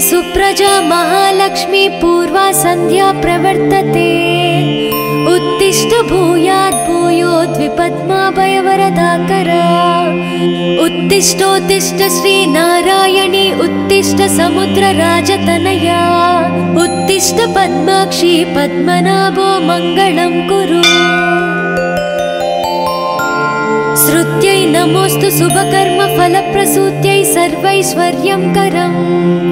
सुप्रजा महालक्ष्मी पूर्वा सन्ध्या प्रवर्तते। उत्तिष्ठ भूयात् भूयोद्विपद्माभयवरदाकर उत्तिष्ठोत्तिष्ठ श्रीनारायणी उत्तिष्ठ समुद्रराजतनया। उत्तिष्ठ पद्माक्षी पद्मनाभो मङ्गलं कुरु। श्रुत्यै नमोऽस्तु शुभकर्मफलप्रसूत्यै सर्वैश्वर्यं करम्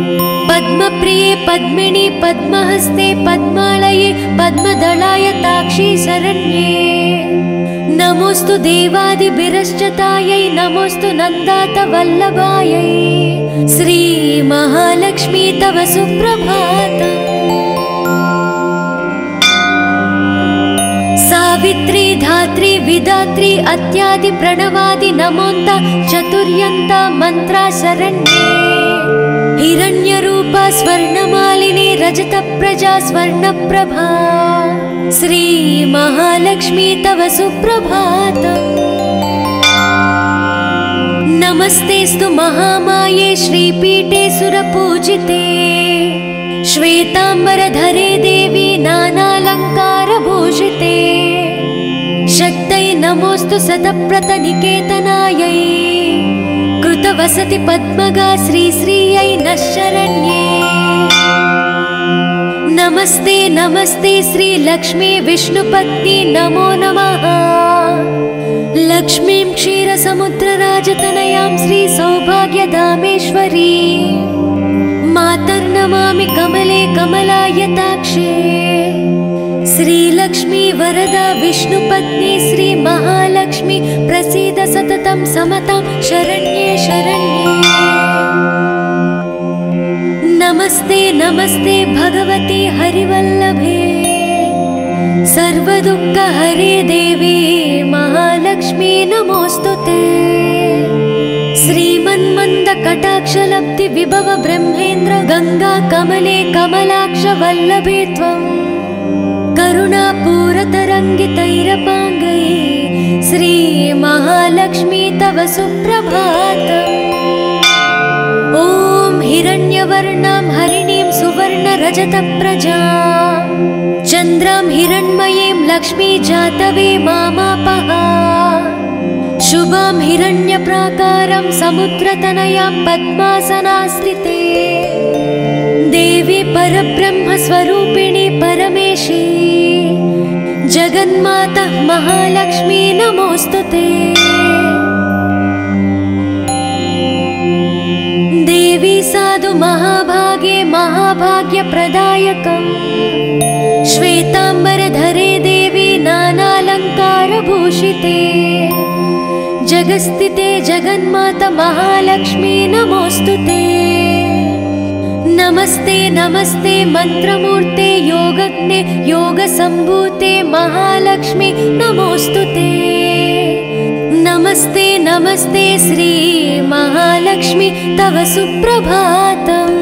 पद्महस्ते पद्मालये पद्मदलाय ताक्षी शरण्ये। नमोऽस्तु देवादिभिरश्चतायै नमोऽस्तु नन्दात वल्लभायै श्रीमहालक्ष्मी तव सुप्रभातम् सावित्री धात्री विधात्री अत्यादि प्रणवादि नमोन्त चतुर्यन्ता मन्त्रा शरण्ये हिरण्यरूपा स्वर्णमालिनी रजतप्रजा स्वर्णप्रभा। श्रीमहालक्ष्मी तव सुप्रभातम् नमस्तेस्तु महामाये श्रीपीठे सुरपूजिते। श्वेताम्बरधरे देवी नानालङ्कारभूषिते शक्तै नमोऽस्तु शतप्रतनिकेतनायै कृतवसति पद्मगा श्रीश्रियै नः शरण्ये नमस्ते नमस्ते श्रीलक्ष्मी विष्णुपत्नी नमो नमः। लक्ष्मीं क्षीरसमुद्रराजतनयां श्रीसौभाग्यधामेश्वरी मातर्नमामि कमले कमलायताक्षे श्रीलक्ष्मी वरदा विष्णुपत्नी श्रीमहालक्ष्मी प्रसीद सततं समतां शरण्ये शरण्ये। नमस्ते नमस्ते भगवती हरिवल्लभे। सर्वदुःखहरे देवी महालक्ष्मी नमोऽस्तु ते। श्रीमन्मन्दकटाक्षलब्धि विभव ब्रह्मेन्द्र गङ्गा कमले कमलाक्ष वल्लभे त्वम् श्रीमहालक्ष्मी तव सुप्रभातम् ॐ हिरण्यवर्णां हरिणीं सुवर्णरजतप्रजा। चन्द्रां हिरण्मयीं लक्ष्मी जातवे मामापः शुभां हिरण्यप्राकारं समुद्रतनयां पद्मासनास्थिते देवी परब्रह्मस्वरूपिणी परमेशी। जगन्माता महालक्ष्मी नमोऽस्तु ते। देवी साधु महाभागे महाभाग्यप्रदायकम्। श्वेताम्बरधरे देवी नानालङ्कारभूषिते। जगस्थिते जगन्माता महालक्ष्मी नमोऽस्तु ते नमस्ते नमस्ते मन्त्रमूर्ते योगज्ञे योगसम्भूते महालक्ष्मी नमोऽस्तु ते। नमस्ते नमस्ते श्री महालक्ष्मी तव सुप्रभातम्।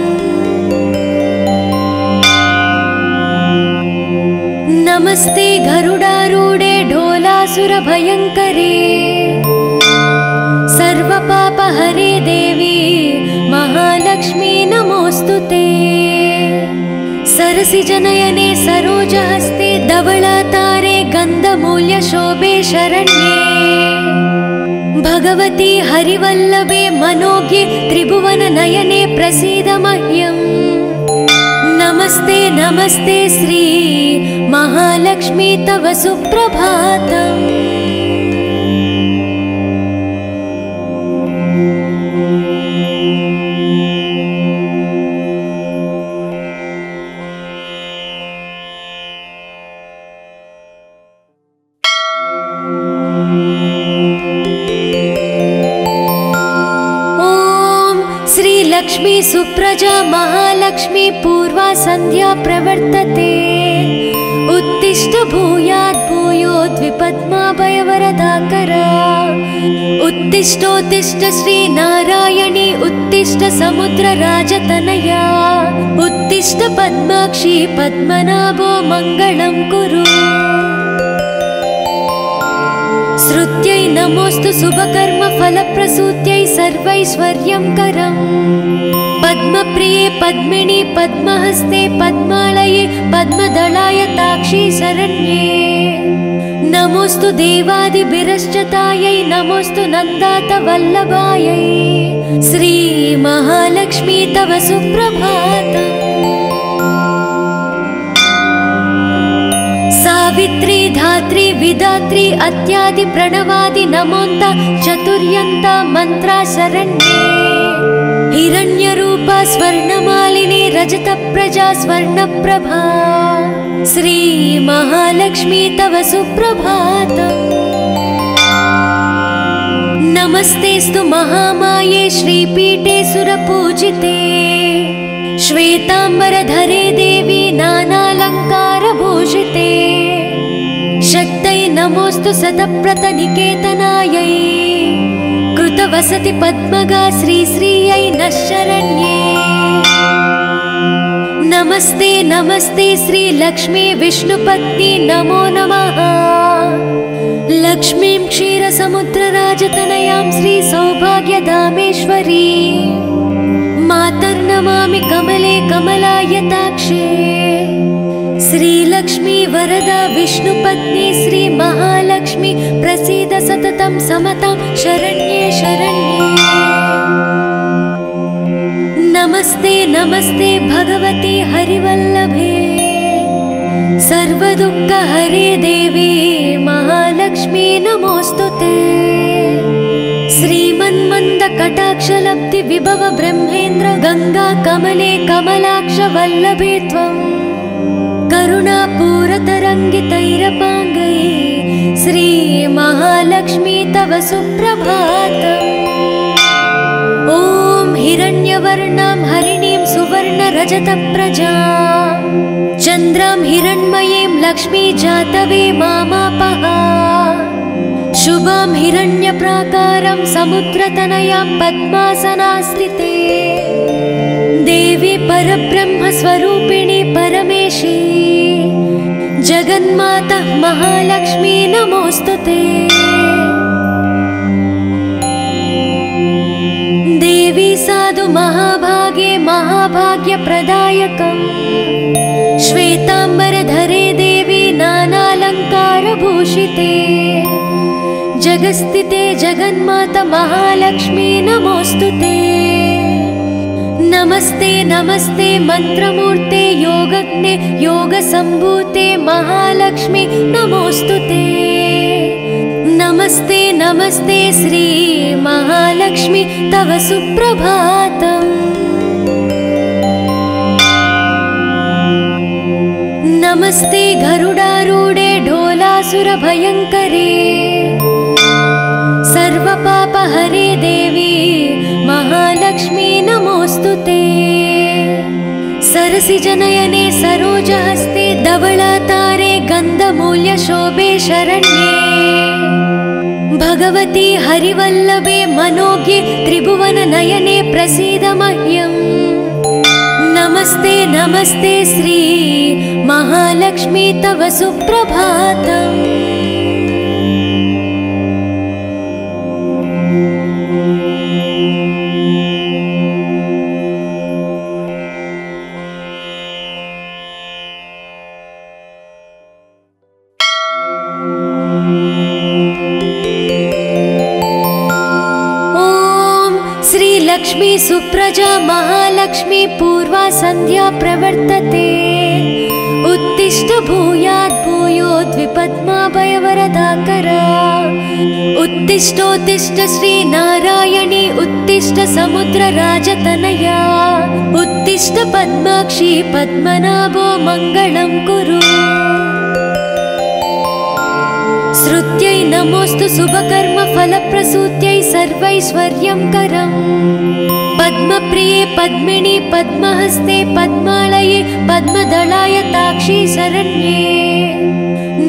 नमस्ते गरुडारूढे ढोलासुरभयङ्करे सरोजहस्ते धवलातारे गन्धमूल्यशोभे शरण्ये। भगवती हरिवल्लभे मनोज्ञे त्रिभुवननयने प्रसीद मह्यम्। नमस्ते नमस्ते श्री महालक्ष्मी तव सुप्रभातम् उत्तिष्ठोत्तिष्ठ श्रीनारायणी उत्तिष्ठ पद्माक्षी पद्मनाभो मङ्गलं कुरु। श्रुत्यै नमोऽस्तु शुभकर्मफलप्रसूत्यै सर्वैश्वर्यं करम्। पद्मप्रिय पद्मिनि पद्महस्ते पद्मालये पद्मदलाय ताक्षी शरण्ये नमोऽस्तु देवादिभिरश्चतायै नमोऽस्तु नन्दात वल्लभायै श्रीमहालक्ष्मी तव सुप्रभातम्। सावित्री धात्री विधात्री अत्यादि प्रणवादि नमोन्त चतुर्यन्त मन्त्रा शरण्ये हिरण्यरूपा स्वर्णमालिनी रजतप्रजा स्वर्णप्रभा श्रीमहालक्ष्मी तव सुप्रभातम् नमस्तेऽस्तु महामाये श्रीपीठे सुरपूजिते श्वेताम्बरधरे देवी नानालङ्कारभूषिते शक्तै नमोऽस्तु सतप्रतनिकेतनायै। कृतवसति पद्मगा श्रीश्रियै नः शरण्ये नमस्ते नमस्ते श्रीलक्ष्मी विष्णुपत्नी नमो नमः। लक्ष्मीं क्षीरसमुद्रराजतनयां श्रीसौभाग्यधामेश्वरी मातर्नमामि कमले कमलायताक्षे श्रीलक्ष्मी वरदा विष्णुपत्नी श्रीमहालक्ष्मी प्रसीद सततं समतां शरण्ये शरण्ये नमस्ते नमस्ते भगवती हरिवल्लभे। सर्वदुःखहरे देवी महालक्ष्मी नमोऽस्तु ते। श्रीमन्मन्दकटाक्षलब्धि विभव ब्रह्मेन्द्र गङ्गा कमले कमलाक्ष वल्लभे त्वम् करुणापूरतरङ्गितैरपाङ्गै श्रीमहालक्ष्मी तव सुप्रभातम् हिरण्यवर्णां हरिणीं सुवर्णरजतप्रजा। चन्द्रां हिरण्मयीं लक्ष्मी जातवे मामापः शुभां हिरण्यप्राकारं समुद्रतनयां पद्मासनास्थिते। देवी परब्रह्मस्वरूपिणी परमेशी। जगन्मातः महालक्ष्मी नमोऽस्तु ते महाभागे महाभाग्यप्रदायकम्। श्वेताम्बरधरे देवी नानालङ्कारभूषिते। जगस्थिते जगन्मात महालक्ष्मी नमोऽस्तु ते। नमस्ते नमस्ते मन्त्रमूर्ते योगज्ञे योगसम्भूते महालक्ष्मी नमोऽस्तु ते नमस्ते नमस्ते श्री महालक्ष्मी तव सुप्रभातम्। नमस्ते गरुडारूढे ढोलासुरभयङ्करे। सर्वपापहरे देवी महालक्ष्मी नमोऽस्तु ते। सरसिजनयने सरोजहस्ते धवलातारे गन्धमूल्यशोभे शरण्ये भगवती हरिवल्लभे मनोज्ञे त्रिभुवननयने प्रसीद मह्यम्। नमस्ते नमस्ते श्री महालक्ष्मी तव सुप्रभातम् श्रीलक्ष्मी सुप्रजा महालक्ष्मी पूर्वा सन्ध्या प्रवर्तते। उत्तिष्ठ भूयात् भूयोद्विपद्माभयवरदाकरा उत्तिष्ठोत्तिष्ठ श्रीनारायणी उत्तिष्ठ समुद्रराजतनया उत्तिष्ठ पद्माक्षी पद्मनाभो मङ्गलं कुरु। श्रुत्यै नमोऽस्तु शुभकर्मफलप्रसूत्यै सर्वैश्वर्यं करम्। पद्मप्रिये पद्मिनि पद्महस्ते पद्मालये पद्मदलाय ताक्षी शरण्ये।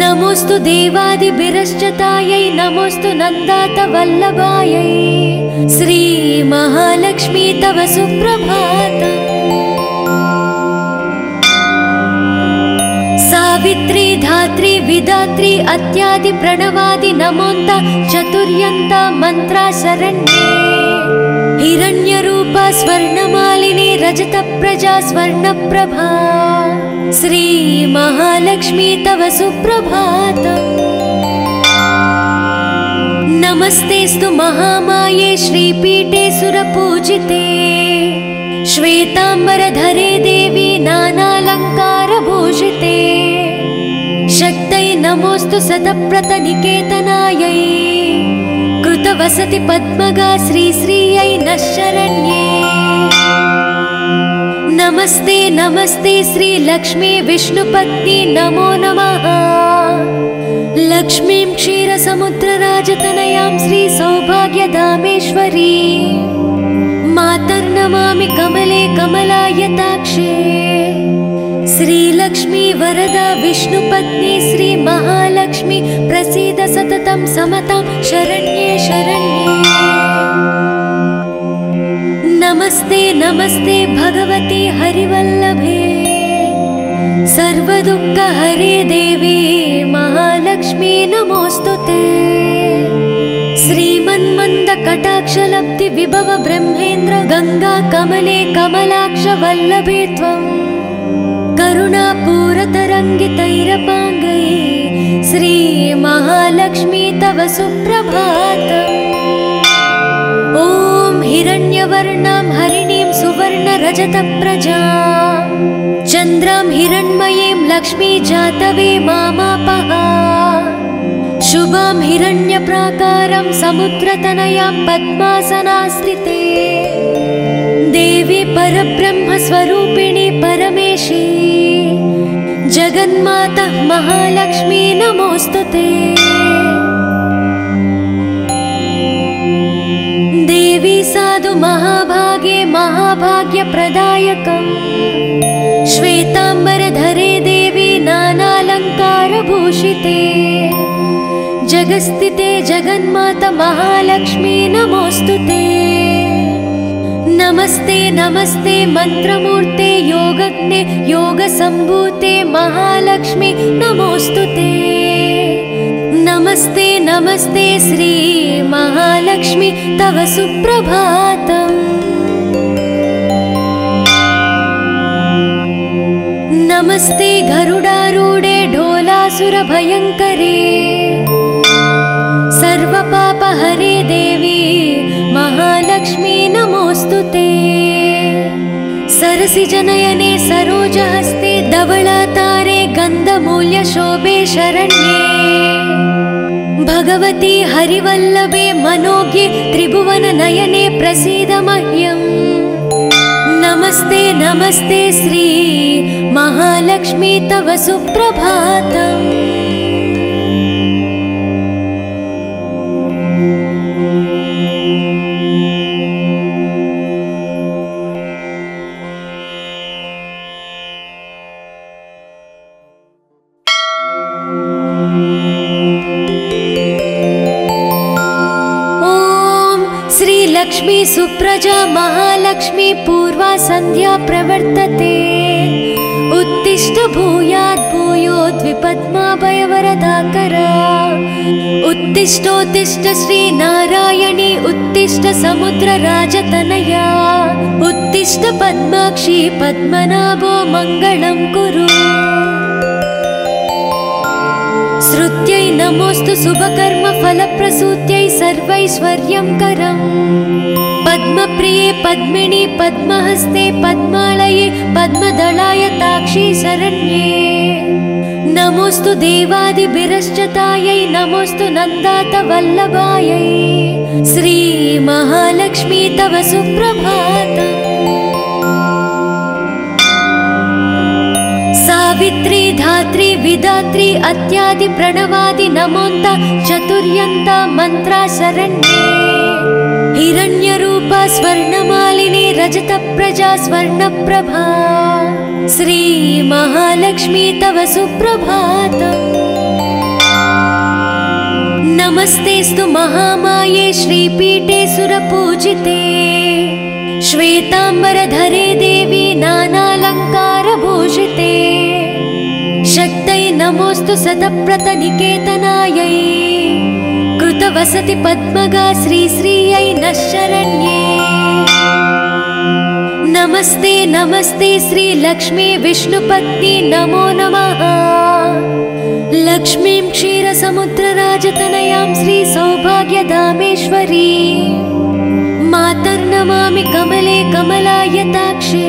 नमोऽस्तु देवादिभिरश्चतायै नमोऽस्तु नन्दात वल्लभायै श्रीमहालक्ष्मी तव सुप्रभातम् विधात्री अत्यादि प्रणवादि नमोन्त चतुर्यन्त मन्त्रा शरण्ये हिरण्यरूपा स्वर्णमालिनी रजतप्रजा स्वर्णप्रभा श्रीमहालक्ष्मी तव सुप्रभातम् नमस्तेऽस्तु महामाये श्रीपीठे सुरपूजिते श्वेताम्बरधरे देवी नानालङ्कारभूषिते नमोऽस्तु सतप्रतनिकेतनायै कृतवसति पद्मगा श्रीश्रियै नः शरण्ये नमस्ते नमस्ते श्रीलक्ष्मी विष्णुपत्नी नमो नमः। लक्ष्मीं क्षीरसमुद्रराजतनयां श्रीसौभाग्यधामेश्वरी मातर्नमामि कमले कमलायताक्षे श्रीलक्ष्मी वरदा विष्णुपत्नी श्रीमहालक्ष्मी प्रसीद सततं समतां शरण्ये शरण्ये। नमस्ते नमस्ते भगवती हरिवल्लभे। सर्वदुःखहरे देवी महालक्ष्मी नमोऽस्तु ते। श्रीमन्मन्दकटाक्षलब्धि विभव ब्रह्मेन्द्र गङ्गा कमले कमलाक्ष वल्लभे त्वम् श्रीमहालक्ष्मी तव सुप्रभातम् ॐ हिरण्यवर्णां हरिणीं सुवर्णरजतप्रजा। चन्द्रां हिरण्मयीं लक्ष्मी जातवे मामापः शुभां हिरण्यप्राकारं समुद्रतनयां पद्मासनास्थिते देवी परब्रह्मस्वरूपिणी परमेशी। जगन्माता देवी साधु महाभागे महाभाग्यप्रदायकम्। श्वेताम्बरधरे देवी नानालङ्कारभूषिते। जगस्थिते जगन्माता महालक्ष्मी नमोऽस्तु ते नमस्ते नमस्ते मन्त्रमूर्ते योगज्ञे योगसम्भूते महालक्ष्मी नमोऽस्तु ते। नमस्ते नमस्ते श्री महालक्ष्मी तव सुप्रभातम्। नमस्ते गरुडारूढे ढोलासुरभयङ्करे सरोजहस्ते धवलातारे गन्धमूल्यशोभे शरण्ये भगवती हरिवल्लभे मनोज्ञे त्रिभुवननयने प्रसीद मह्यम् नमस्ते नमस्ते श्री महालक्ष्मी तव सुप्रभातम् उत्तिष्ठ भूयात् भूयोद्विपद्माभयवरदाकर उत्तिष्ठोत्तिष्ठ श्रीनारायणी उत्तिष्ठ समुद्रराजतनया। उत्तिष्ठ पद्माक्षी पद्मनाभो मङ्गलं कुरु। श्रुत्यै नमोऽस्तु शुभकर्मफलप्रसूत्यै सर्वैश्वर्यं करम् पद्मप्रिये पद्मिनि पद्महस्ते पद्मालये पद्मदलाय ताक्षी शरण्ये। नमोऽस्तु देवादिभिरश्चतायै नमोऽस्तु नन्दात वल्लभायै श्रीमहालक्ष्मी तव सुप्रभातम् सावित्री धात्री विधात्री अत्यादि प्रणवादि नमोन्त चतुर्यन्त मन्त्रा शरण्ये हिरण्यरूपा स्वर्णमालिनी रजतप्रजा स्वर्णप्रभा श्रीमहालक्ष्मी तव सुप्रभातम् नमस्तेऽस्तु महामाये श्रीपीठे सुरपूजिते। श्वेताम्बरधरे देवी नानालङ्कारभूषिते शक्तै नमोऽस्तु सतप्रतनिकेतनायै कृतवसति पद्मगा श्रीश्रियै नः शरण्ये नमस्ते नमस्ते श्रीलक्ष्मी विष्णुपत्नी नमो नमः। लक्ष्मीं क्षीरसमुद्रराजतनयां श्रीसौभाग्यधामेश्वरी मातर्नमामि कमले कमलायताक्षे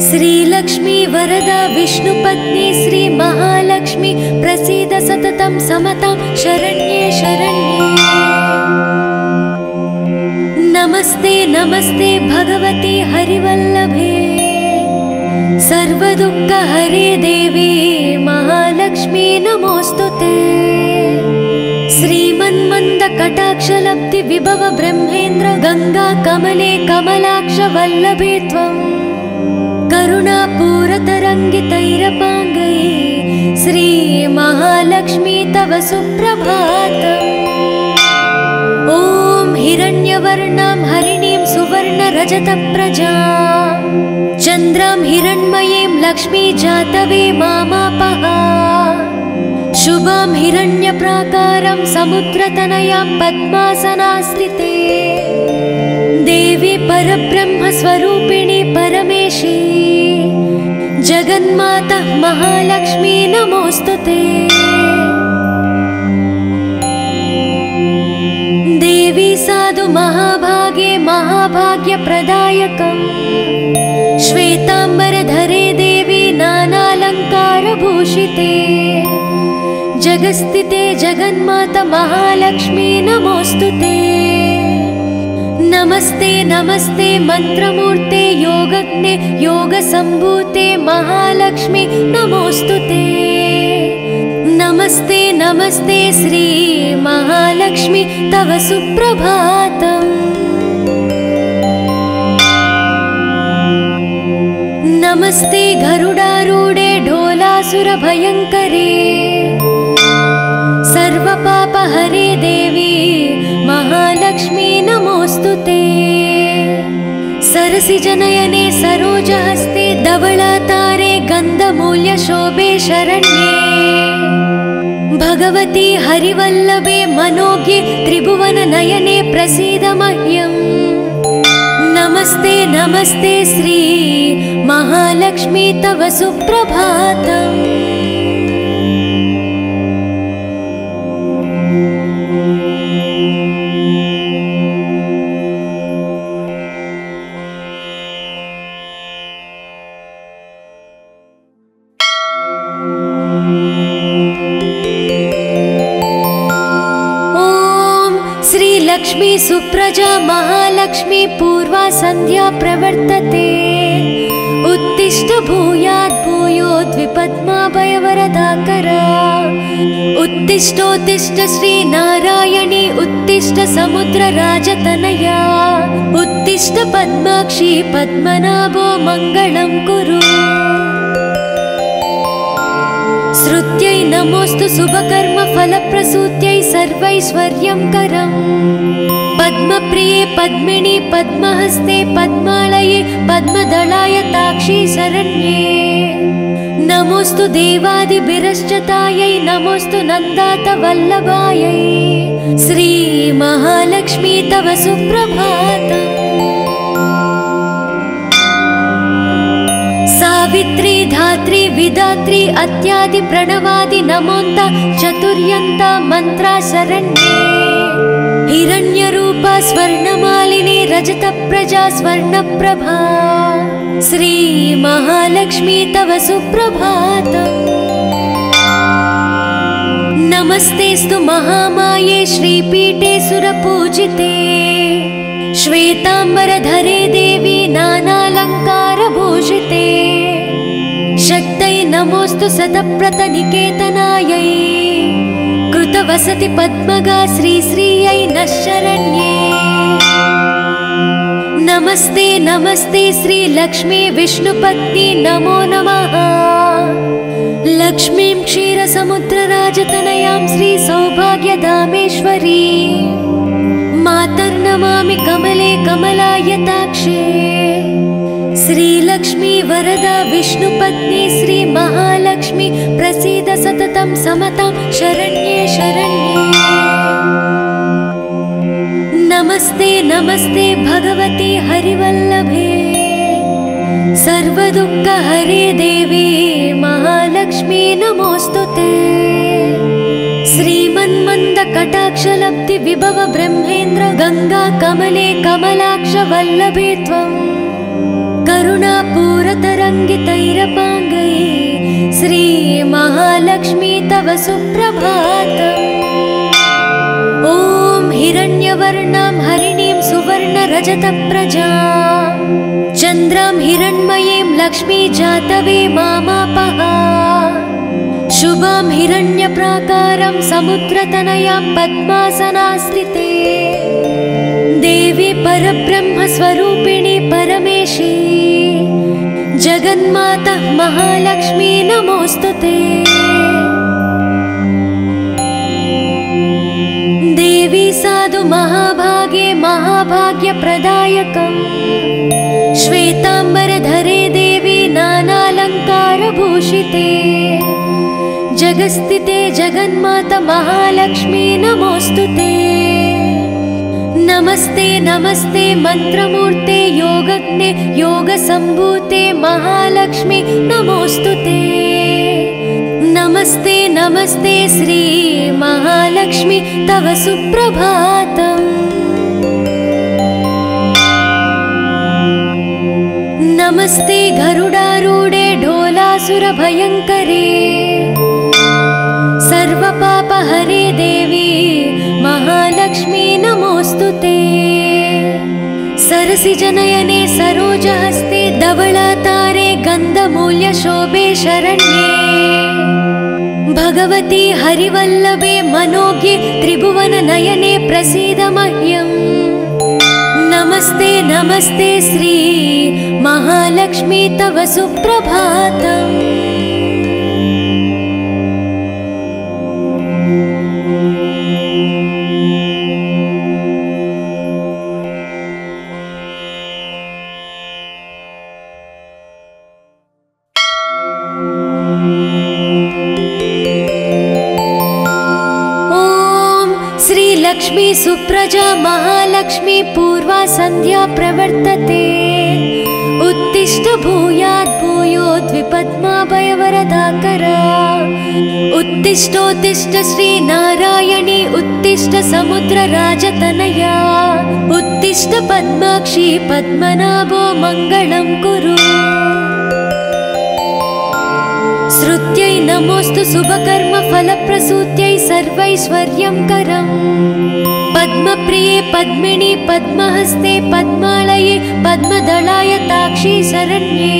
श्रीलक्ष्मी वरदा विष्णुपत्नी श्रीमहालक्ष्मी प्रसीद सततं समतां शरण्ये शरण्ये। नमस्ते नमस्ते भगवती हरिवल्लभे। सर्वदुःखहरे देवी महालक्ष्मी नमोऽस्तु ते श्रीमन्मन्दकटाक्षलब्धि विभव ब्रह्मेन्द्र गङ्गा कमले कमलाक्ष वल्लभे त्वम् करुणापूरतरङ्गितैरपाङ्गै श्रीमहालक्ष्मी तव सुप्रभातम् ॐ हिरण्यवर्णां हरिणीं सुवर्णरजतप्रजा। चन्द्रां हिरण्मयीं लक्ष्मी जातवे मामापः शुभां हिरण्यप्राकारं समुद्रतनयां पद्मासनास्थिते देवी परब्रह्मस्वरूपिणी परमेशी। जगन्माता देवी साधु महाभागे महाभाग्यप्रदायकम् श्वेताम्बरधरे देवी नानालङ्कारभूषिते जगस्थिते जगन्माता महालक्ष्मी नमोऽस्तु ते नमस्ते नमस्ते मन्त्रमूर्ते योगज्ञे योगसम्भूते महालक्ष्मी नमोऽस्तु ते। नमस्ते नमस्ते श्री महालक्ष्मी तव सुप्रभातम्। नमस्ते गरुडारूढे ढोलासुरभयङ्करे। सर्वपापहरे सरोजहस्ते धवलातारे गन्धमूल्यशोभे शरण्ये। भगवती हरिवल्लभे मनोज्ञे त्रिभुवननयने प्रसीद मह्यम्। नमस्ते नमस्ते श्री महालक्ष्मी तव सुप्रभातम् सुप्रजा महालक्ष्मी पूर्वा सन्ध्या प्रवर्तते। उत्तिष्ठ भूयात् भूयोद्विपद्माभयवरदाकरा उत्तिष्ठोत्तिष्ठ श्रीनारायणी उत्तिष्ठ समुद्रराजतनया उत्तिष्ठ पद्माक्षी पद्मनाभो मङ्गलं कुरु। श्रुत्यै नमोऽस्तु शुभकर्मफलप्रसूत्यै सर्वैश्वर्यं करम् पद्मप्रिये पद्मिनि पद्महस्ते पद्मालये पद्मदलाय ताक्षी शरण्ये। नमोऽस्तु देवादिभिरश्चतायै नमोऽस्तु नन्दात वल्लभायै श्रीमहालक्ष्मी तव सुप्रभातम् सावित्री धात्री विधात्री अत्यादि प्रणवादि नमोन्त चतुर्यन्त मन्त्रा शरण्ये हिरण्यरूपा स्वर्णमालिनी रजतप्रजा स्वर्णप्रभा। श्रीमहालक्ष्मी तव सुप्रभातम् नमस्तेस्तु महामाये श्रीपीठे सुरपूजिते। श्वेताम्बरधरे देवी नानालङ्कारभूषिते शक्तै नमोऽस्तु सतप्रतनिकेतनायै कृतवसति पद्मगा नः शरण्ये। नमस्ते नमस्ते श्रीलक्ष्मी विष्णुपत्नी नमो नमः। लक्ष्मीं क्षीरसमुद्रराजतनयां श्रीसौभाग्यधामेश्वरी मातर्नमामि कमले कमलायताक्षे। श्रीलक्ष्मी वरदा विष्णुपत्नी श्रीमहालक्ष्मी सततं समतां शरण्ये शरण्ये। नमस्ते नमस्ते भगवती हरिवल्लभे। सर्वदुःखहरे देवी महालक्ष्मी नमोऽस्तु ते। श्रीमन्मन्दकटाक्षलब्धि विभव ब्रह्मेन्द्र गङ्गा कमले कमलाक्ष वल्लभे त्वम् करुणापूरतरङ्गितैरपाङ्गै श्रीमहालक्ष्मी तव सुप्रभातम् ॐ हिरण्यवर्णां हरिणीं सुवर्णरजतप्रजा। चन्द्रां हिरण्मयीं लक्ष्मी जातवे मामापः शुभां हिरण्यप्राकारं समुद्रतनयां पद्मासनास्थिते देवी परब्रह्मस्वरूपिणी परमेशी जगन्मातः महालक्ष्मी नमोऽस्तु ते। देवी साधु महाभागे महाभाग्यप्रदायकम् श्वेताम्बरधरे देवी नानालङ्कारभूषिते जगस्थिते जगन्मात महालक्ष्मी नमोऽस्तु ते नमस्ते नमस्ते मन्त्रमूर्ते योगज्ञे योगसम्भूते महालक्ष्मी नमोऽस्तु ते। नमस्ते नमस्ते श्री महालक्ष्मी तव सुप्रभातम्। नमस्ते गरुडारूढे ढोलासुरभयङ्करे सरसिजनयने सरोजहस्ते धवलातारे गन्धमूल्यशोभे शरण्ये भगवती हरिवल्लभे मनोज्ञे त्रिभुवननयने प्रसीद मह्यम् नमस्ते नमस्ते श्री महालक्ष्मी तव सुप्रभातम् सन्ध्या प्रवर्तते। उत्तिष्ठ भूयात् भूयोद्विपद्माभयवरदाकरा। उत्तिष्ठोत्तिष्ठ श्रीनारायणी उत्तिष्ठ समुद्रराजतनया। उत्तिष्ठ पद्माक्षी पद्मनाभो मङ्गलं कुरु। श्रुत्यै नमोऽस्तु शुभकर्मफलप्रसूत्यै सर्वैश्वर्यं करम् पद्मप्रिये पद्मिनि पद्महस्ते पद्मालये पद्मदलाय ताक्षी शरण्ये।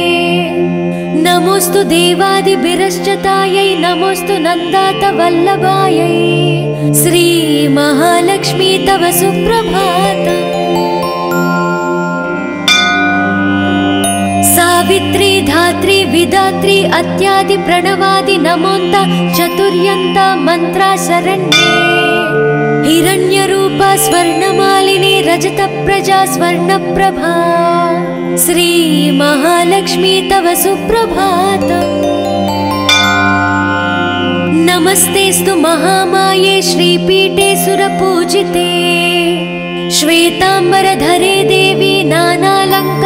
नमोऽस्तु देवादिभिरश्चतायै नमोऽस्तु नन्दात वल्लभायै श्रीमहालक्ष्मी तव सुप्रभातम् सावित्री धात्री विधात्री अत्यादि प्रणवादि नमोन्त चतुर्यन्ता मन्त्रा शरण्ये हिरण्यरूपा स्वर्णमालिनी रजतप्रजा स्वर्णप्रभा। श्रीमहालक्ष्मी तव सुप्रभातम् नमस्तेस्तु महामाये श्रीपीठे सुरपूजिते। श्वेताम्बरधरे देवी नानालङ्कारभूषिते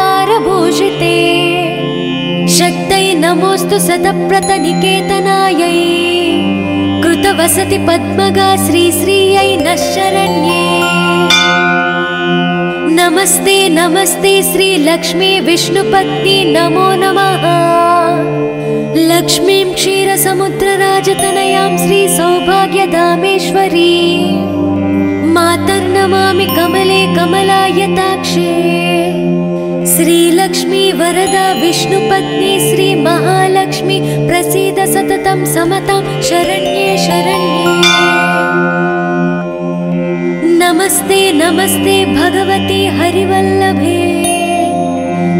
शक्तै नमोऽस्तु सतप्रतनिकेतनायै कृतवसति पद्मगा श्रीश्रियै नः शरण्ये नमस्ते नमस्ते श्रीलक्ष्मी विष्णुपत्नी नमो नमः। लक्ष्मीं क्षीरसमुद्रराजतनयां श्रीसौभाग्यधामेश्वरी मातर्नमामि कमले कमलायताक्षे। श्रीलक्ष्मी वरदा विष्णुपत्नी श्रीमहालक्ष्मी प्रसीद सततं समतां शरण्ये शरण्ये। नमस्ते नमस्ते भगवती हरिवल्लभे।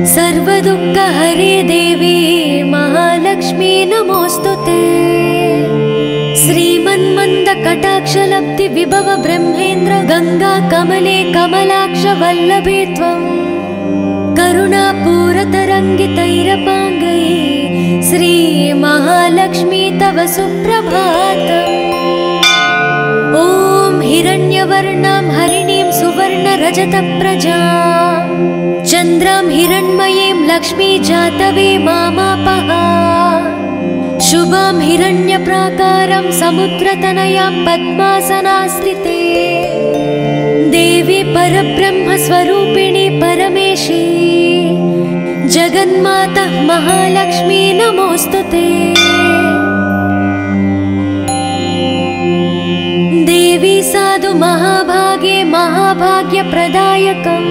सर्वदुःखहरे देवी महालक्ष्मी नमोऽस्तु ते। श्रीमन्मन्दकटाक्षलब्धि विभव ब्रह्मेन्द्र गङ्गा कमले कमलाक्ष वल्लभे त्वम् करुणापूरतरङ्गितैरपाङ्गै श्रीमहालक्ष्मी तव सुप्रभातम् ॐ हिरण्यवर्णां हरिणीं सुवर्णरजतप्रजा। चन्द्रां हिरण्मयीं लक्ष्मी जातवे मामापः शुभां हिरण्यप्राकारं समुद्रतनयां पद्मासनास्थिते देवी परब्रह्मस्वरूपिणी परमेशी। जगन्मातः महालक्ष्मी नमोऽस्तु देवी साधु महाभागे महाभाग्यप्रदायकम्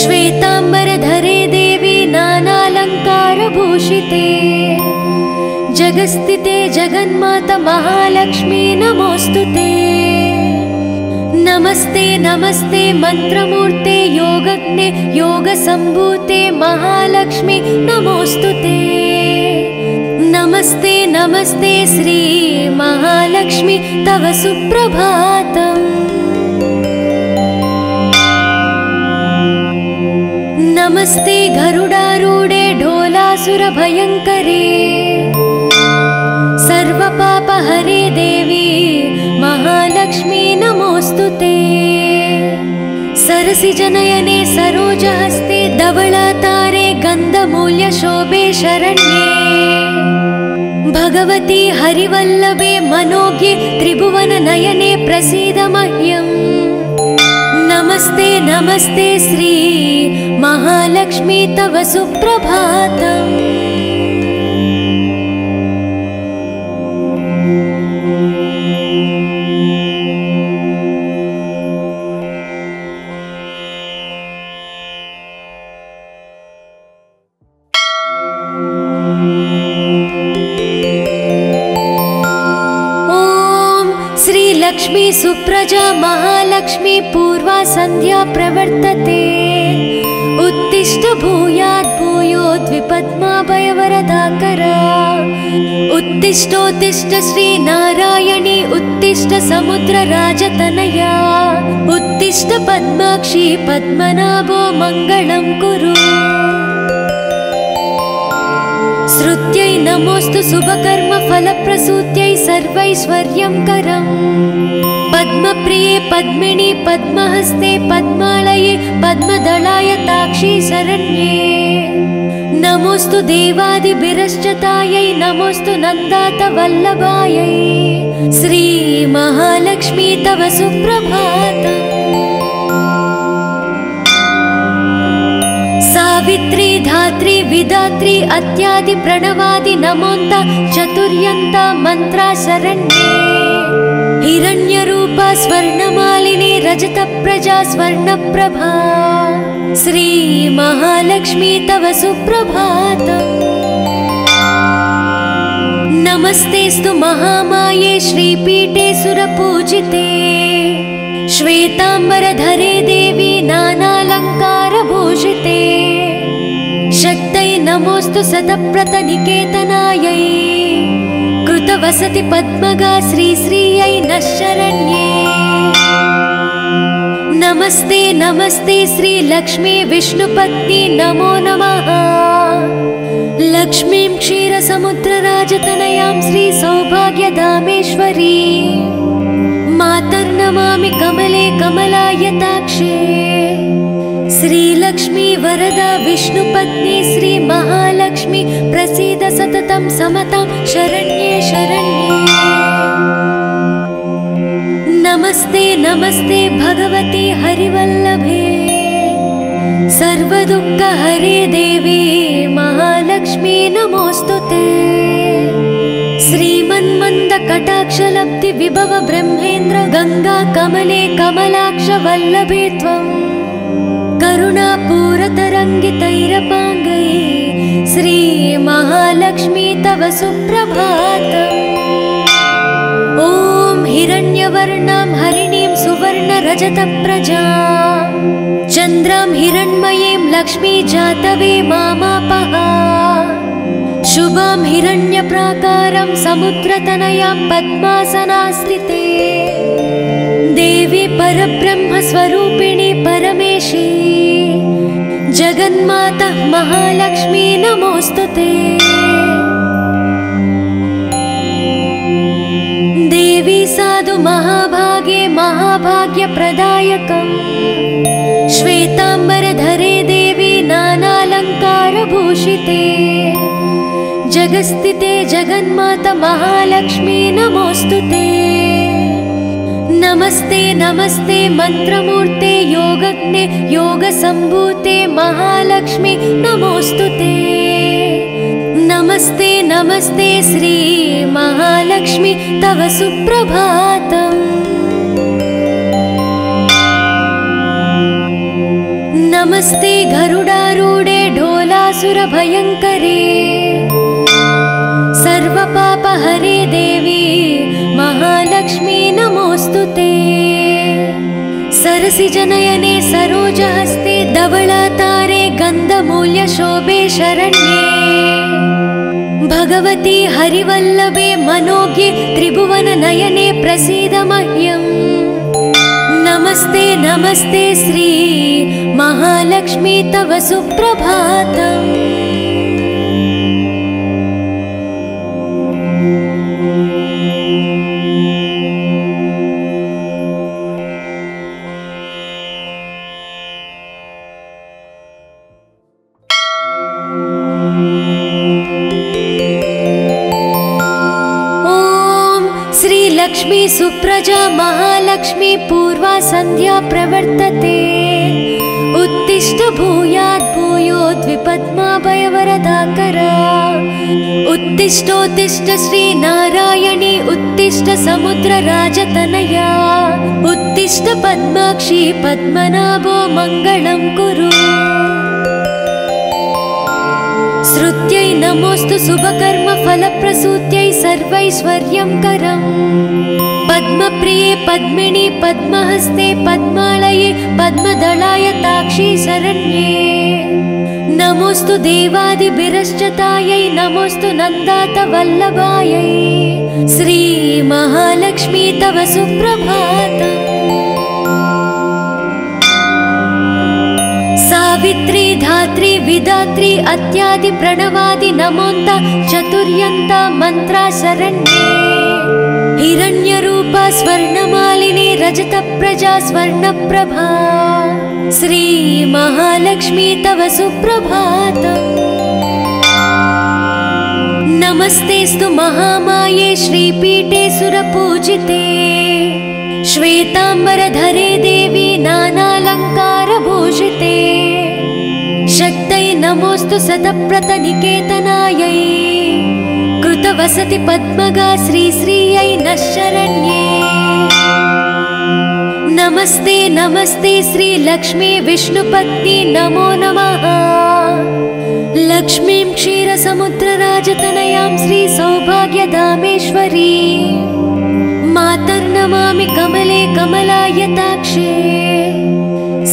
श्वेताम्बरधरे देवी नानालङ्कारभूषिते जगस्थिते जगन्मात महालक्ष्मी नमोऽस्तु ते नमस्ते नमस्ते मन्त्रमूर्ते योगज्ञे योगसम्भूते महालक्ष्मी नमोऽस्तु ते नमस्ते नमस्ते श्री महालक्ष्मी तव सुप्रभातम्। नमस्ते गरुडारूढे ढोलासुरभयङ्करे। सर्वपापहरे देवी महालक्ष्मी नमोऽस्तु ते। सरसिजनयने सरोजहस्ते धवलातारे गन्धमूल्यशोभे शरण्ये भगवती हरिवल्लभे मनोज्ञे त्रिभुवननयने प्रसीद मह्यम्। नमस्ते नमस्ते श्री महालक्ष्मी तव सुप्रभातम् महालक्ष्मी पूर्वा सन्ध्या प्रवर्तते। उत्तिष्ठ भूयात् भूयोद्विपद्माभयवरदाकर उत्तिष्ठोत्तिष्ठ श्रीनारायणी उत्तिष्ठ समुद्रराजतनया। उत्तिष्ठ पद्माक्षी पद्मनाभो मङ्गलं कुरु। श्रुत्यै नमोऽस्तु शुभकर्मफलप्रसूत्यै सर्वैश्वर्यं करम् पद्मप्रिये पद्मिनि पद्महस्ते पद्मालये पद्मदलाय ताक्षी शरण्ये। नमोऽस्तु देवादिभिरश्चतायै नमोऽस्तु नन्दात वल्लभायै श्रीमहालक्ष्मी तव सुप्रभातम् सावित्री धात्री विधात्री अत्यादि प्रणवादि नमोन्त चतुर्यन्त मन्त्रा शरण्ये हिरण्यरूपा स्वर्णमालिनी रजतप्रजा स्वर्णप्रभा श्रीमहालक्ष्मी तव सुप्रभातम् नमस्तेस्तु महामाये श्रीपीठे सुरपूजिते श्वेताम्बरधरे देवी नानालङ्कारभूषिते। शक्तै नमोऽस्तु सतप्रतनिकेतनायै कृतवसति पद्मगा श्रीश्रियै नः शरण्ये नमस्ते नमस्ते श्रीलक्ष्मी विष्णुपत्नी नमो नमः। लक्ष्मीं क्षीरसमुद्रराजतनयां श्रीसौभाग्यधामेश्वरी मातर्नमामि कमले कमलायताक्षे श्रीलक्ष्मी वरदा विष्णुपत्नी श्रीमहालक्ष्मी प्रसीद सततं समतां शरण्ये शरण्ये। नमस्ते नमस्ते भगवती हरिवल्लभे। सर्वदुःखहरे देवी महालक्ष्मी नमोऽस्तु ते। श्रीमन्मन्दकटाक्षलब्धि विभव ब्रह्मेन्द्र गङ्गा कमले कमलाक्ष वल्लभे त्वम् श्रीमहालक्ष्मी तव सुप्रभातम् ॐ हिरण्यवर्णां हरिणीं सुवर्णरजतप्रजा। चन्द्रां हिरण्मयीं लक्ष्मी जातवे मामापः शुभां हिरण्यप्राकारं समुद्रतनयां पद्मासनास्थिते देवी परब्रह्मस्वरूपिणी परमेशी। जगन्मातः ते। देवी साधु महाभागे महाभाग्यप्रदायकम् श्वेताम्बरधरे भूषिते। जगस्थिते जगन्मात महालक्ष्मी नमोऽस्तु ते नमस्ते नमस्ते मन्त्रमूर्ते योगज्ञे योगसम्भूते महालक्ष्मी ते। नमस्ते नमस्ते श्री महालक्ष्मी तव सुप्रभातम्। नमस्ते गरुडारूढे ढोलासुरभयङ्करे सरोजहस्ते धवलातारे गन्धमूल्यशोभे शरण्ये। भगवती हरिवल्लभे मनोज्ञे त्रिभुवननयने प्रसीद मह्यम्। नमस्ते नमस्ते श्री महालक्ष्मी तव सुप्रभातम् सन्ध्या प्रवर्तते। उत्तिष्ठ भूयात् भूयोद्विपद्माभयवरदाकरा उत्तिष्ठोत्तिष्ठ श्रीनारायणी उत्तिष्ठ समुद्रराजतनया उत्तिष्ठ पद्माक्षी पद्मनाभो मङ्गलं कुरु। श्रुत्यै नमोऽस्तु शुभकर्मफलप्रसूत्यै सर्वैश्वर्यं करम् पद्मप्रिये पद्मिनि पद्महस्ते पद्मालये पद्मदलाय ताक्षी शरण्ये। नमोऽस्तु देवादिभिरश्चतायै नमोऽस्तु नन्दात वल्लभायै श्रीमहालक्ष्मी तव सुप्रभातम् सावित्री धात्री विधात्री अत्यादि प्रणवादि नमोन्त चतुर्यन्त मन्त्रा शरण्ये हिरण्यरूपा स्वर्णमालिनी रजतप्रजा स्वर्णप्रभा। श्रीमहालक्ष्मी तव सुप्रभातम् नमस्तेस्तु महामाये श्रीपीठे सुरपूजिते श्वेताम्बरधरे देवी नानालङ्कारभूषिते शक्तै नमोऽस्तु सतप्रतनिकेतनायै कृतवसति पद्मगा श्रीश्रियै नः शरण्ये। नमस्ते नमस्ते श्रीलक्ष्मी विष्णुपत्नी नमो नमः। लक्ष्मीं क्षीरसमुद्रराजतनयां श्रीसौभाग्यधामेश्वरी मातर्नमामि कमले कमलायताक्षे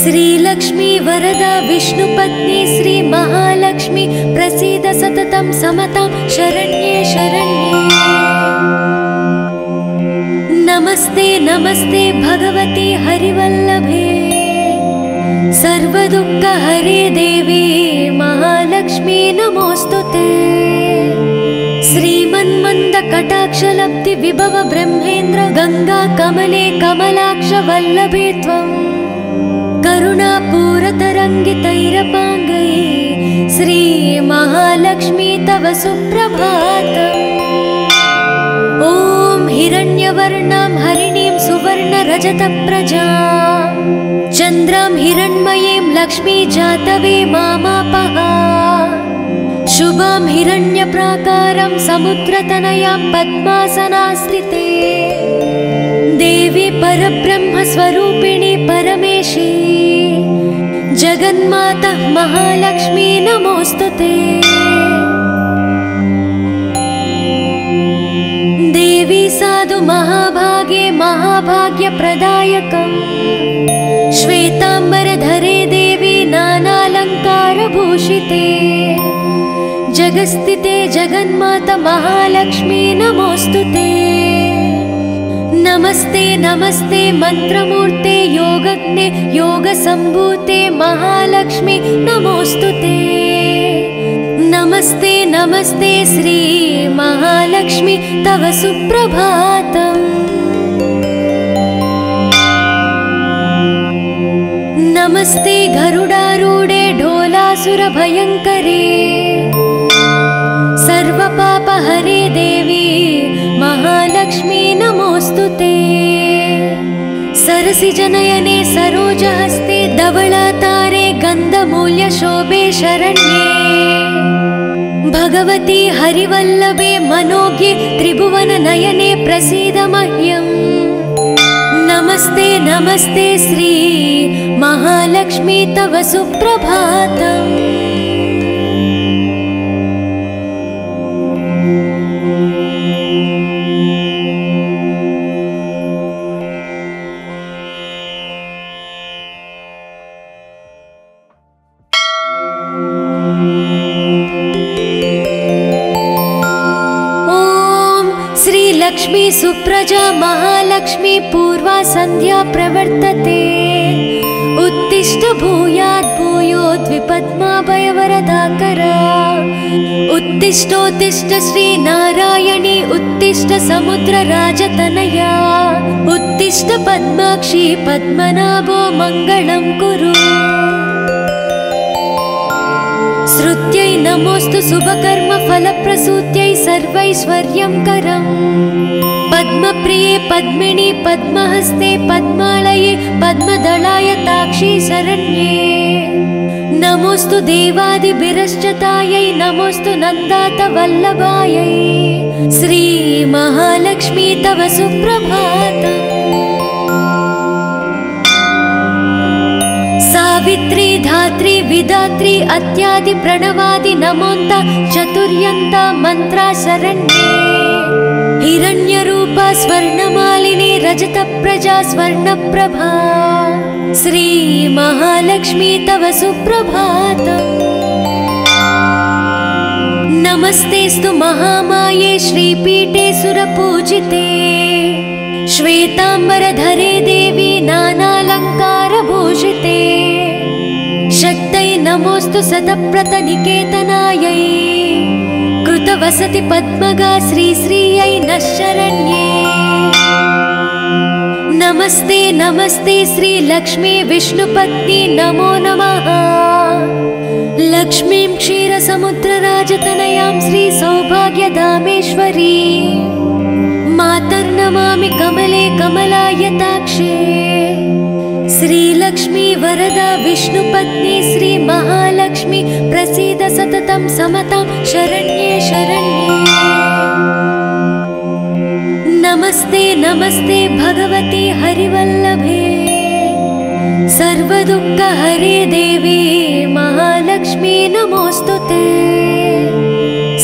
श्रीलक्ष्मी वरदा विष्णुपत्नी श्रीमहालक्ष्मी प्रसीद सततं समतां शरण्ये शरण्ये। नमस्ते नमस्ते भगवते हरिवल्लभे। सर्वदुःखहरे देवी महालक्ष्मी नमोऽस्तु ते। श्रीमन्मन्दकटाक्षलब्धि विभव ब्रह्मेन्द्र गङ्गा कमले कमलाक्ष वल्लभे त्वम् करुणापूरतरङ्गितैरपाङ्गै श्रीमहालक्ष्मी तव सुप्रभातम् ॐ हिरण्यवर्णां हरिणीं सुवर्णरजतप्रजा। चन्द्रां हिरण्मयीं लक्ष्मी जातवे मामापः शुभां हिरण्यप्राकारं समुद्रतनयां पद्मासनास्थिते देवी परब्रह्मस्वरूपिणी परमेशी। जगन्माता महालक्ष्मी नमोऽस्तु ते। देवी साधु महाभागे महाभाग्यप्रदायकम्। श्वेताम्बरधरे देवी नानालङ्कारभूषिते। जगस्थिते जगन्माता महालक्ष्मी नमोऽस्तु ते नमस्ते नमस्ते मन्त्रमूर्ते योगज्ञे योगसम्भूते महालक्ष्मी नमोऽस्तु ते। नमस्ते नमस्ते श्री महालक्ष्मी तव सुप्रभातम्। नमस्ते गरुडारूढे ढोलासुरभयङ्करे। सर्वपापहरे सरसिजनयने सरोजहस्ते धवलातारे गन्धमूल्यशोभे शरण्ये भगवती हरिवल्लभे मनोज्ञे त्रिभुवननयने प्रसीद मह्यम् नमस्ते नमस्ते श्री महालक्ष्मी तव सुप्रभातम् महालक्ष्मी पूर्वा सन्ध्या प्रवर्तते उत्तिष्ठ भूयात् भूयोद्विपद्माभयवरदाकर उत्तिष्ठोत्तिष्ठ श्रीनारायणी उत्तिष्ठ समुद्रराजतनया उत्तिष्ठ पद्माक्षी पद्मनाभो मङ्गलं कुरु श्रुत्यै नमोऽस्तु शुभकर्मफलप्रसूत्यै सर्वैश्वर्यं करम् पद्मप्रिये पद्मिनि पद्महस्ते पद्मालये पद्मदलाय ताक्षी शरण्ये। नमोऽस्तु देवादिभिरश्चतायै नमोऽस्तु नन्दातवल्लभायै। श्रीमहालक्ष्मी तव सुप्रभातम् सावित्री धात्री विधात्री अत्यादि प्रणवादि नमोन्त चतुर्यन्त मन्त्रा शरण्ये। हिरण्यरूपा स्वर्णमालिनी रजतप्रजा स्वर्णप्रभा। श्रीमहालक्ष्मी तव सुप्रभातम् नमस्तेस्तु महामाये श्रीपीठे सुरपूजिते। श्वेताम्बरधरे देवी नानालङ्कारभूषिते नमोऽस्तु सतप्रतनिकेतनायै कृतवसति पद्मगा श्रीश्रियै नः शरण्ये नमस्ते नमस्ते श्रीलक्ष्मी विष्णुपत्नी नमो नमः। लक्ष्मीं क्षीरसमुद्रराजतनयां श्रीसौभाग्यधामेश्वरी मातर्नमामि कमले कमलायताक्षे श्रीलक्ष्मी वरदा विष्णुपत्नी श्रीमहालक्ष्मी प्रसीद सततं समतां शरण्ये शरण्ये। नमस्ते नमस्ते भगवती हरिवल्लभे। सर्वदुःखहरे देवी महालक्ष्मी नमोऽस्तु ते।